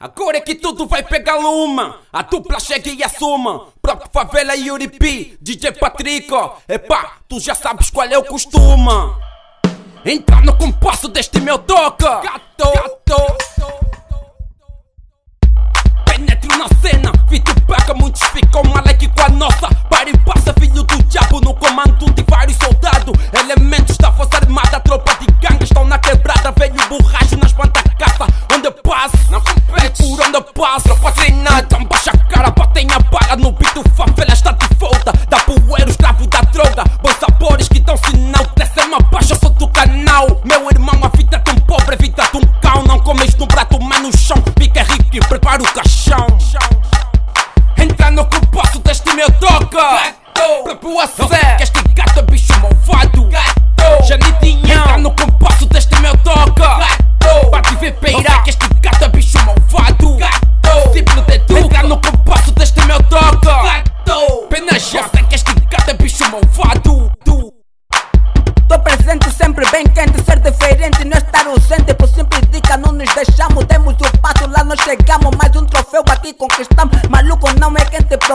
Agora é que tudo vai pegar luma A dupla chega e assuma. Próprio Favela e Uripi. DJ Patrico Epá, tu já sabes qual é o costume. Entrar no compasso deste meu toca. Gato, gato. Penetro na cena. Fito pega, muitos ficam mal aqui com a nossa. Para e passa, filho do diabo No comando de vários soldados. Elementos da força armada Tropa de meu toca Próprio a fé, que este gato é bicho malvado. Já nem tinha. Entra no compasso deste meu toca. Bate ver peira, que este gato é bicho malvado. Sempre bem quente, ser diferente, não estar ausente. Por simples dica, não nos deixamos, demos o passo, lá nós chegamos, mais um troféu aqui conquistamos. Maluco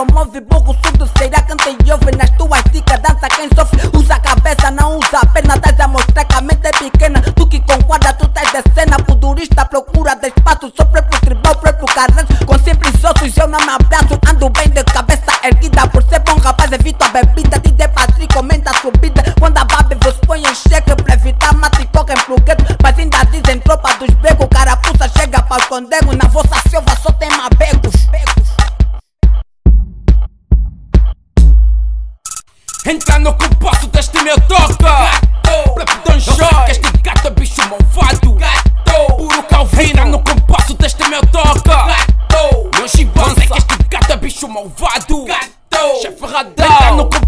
te promove, burro surdo será quem te ouve nas tuas dicas, dança quem sofre, usa a cabeça, não usa a perna, estás a mostrar que a mente é pequena, tu que concorda, tu estás de cena, pudurista, procura de espaço, sou próprio tribal, próprio carrão, com simples ossos eu não me abraço, ando bem de cabeça erguida, por ser bom rapaz, evito a bebida, te de Patrick, comenta a subida, quando a babe vos põe em cheque, evitar maticoca em plugueto Mas ainda dizem tropa dos becos Carapuça chega para os condegos Na vossa selva só tem mabecos Entra no compasso deste meu toca Rapidão choque. Este gato é bicho malvado. Puro calvina no compasso deste meu toca Meu chibão sei que este gato é bicho malvado. Chefe radão Entra no compasso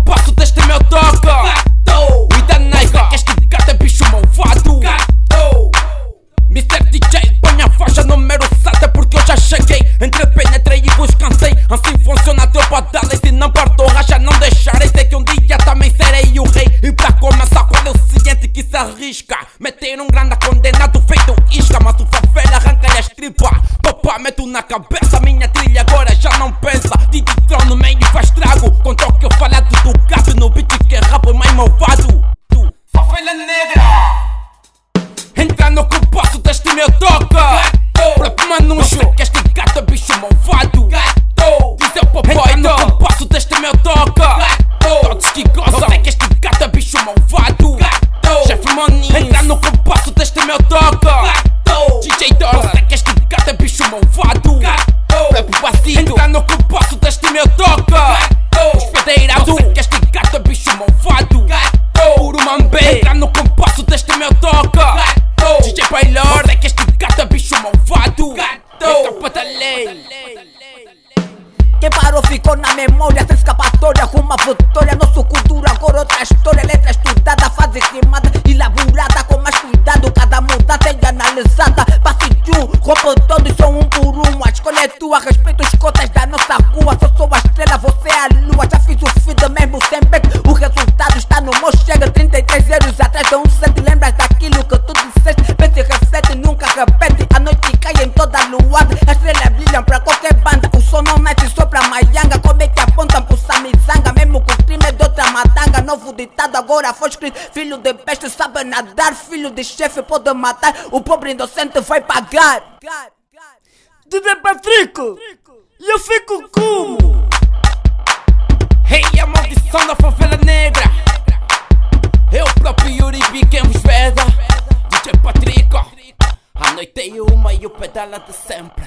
Meter um grande condenado feito isca Mas o favela arranca-lhe as tripas Papá meto na cabeça Minha trilha agora já não pensa. Didi no meio faz trago. Com toque eu falado do gato No beat que é rap mais malvado. Favela negra. Entra no compasso deste meu toca. Rap manucho Que este gato é bicho malvado. Papai no compasso deste meu toca. Todos que gozam. Sei que este gato é bicho malvado Maninho Entra no compasso deste meu toca. DJ Dor Sei que este gato é bicho malvado Rap vazio Entra no compasso deste meu toca. Os federados Sei que este gato é bicho malvado Puro Mambé Entra no compasso deste meu toca. DJ Bailor. Sei que este gato é bicho malvado Entra para a lei. Que parou ficou na memória, sem escapatória, rumo à vitória. Nosso cultura, agora outra história, A escolha tua, respeito os cotas da nossa rua. Só sou a estrela, você é a lua. Já fiz o feed mesmo sem back. O resultado está no meu chega. 33 anos atrás, é um cento. Lembras daquilo que tu disseste? Pense, reflete, nunca repete. A noite cai em toda a luada. As estrelas brilham pra qualquer banda. O som não mete só pra Maianga, como é que apontam pro Samizanga? Mesmo com o crime é de outra matanga. Novo ditado agora foi escrito: Filho de peste sabe nadar, filho de chefe pode matar. O pobre inocente vai pagar. DJ Patrico, eu fico como? Hey, a maldição da favela negra. Eu próprio Yuri quem vos veda. DJ Patrico, a noite é uma e o pedala de sempre.